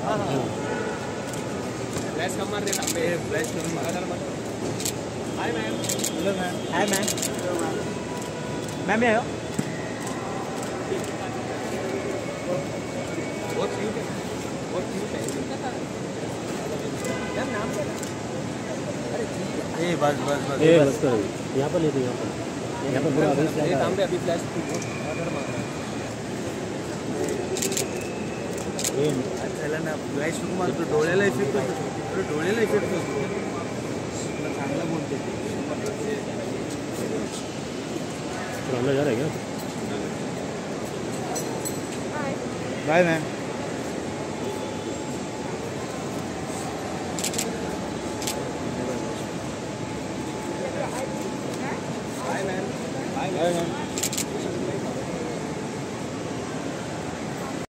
Flash कम मार दे तांबे फ्लैश कम मार hi ma'am hello ma'am hi ma'am ma'am ये आयो बहुत क्यूट है बहुत क्यूट है मैम नाम क्या है ए बस बस बस ए बस करो यहाँ पर ले दो यहाँ पर यहाँ पर पूरा अभी ये तांबे अभी फ्लैश ऑर्डर मार रहा है ये त्याला ना फ्लॅश नको मारतो डोळ्याला इफ़ेक्ट होतो. अरे डोळ्याला इफ़ेक्ट होतो. तुला चांगलं बोलते थोड़ा जा रहा है क्या bye ma'am. Hi ma'am. Bye ma'am.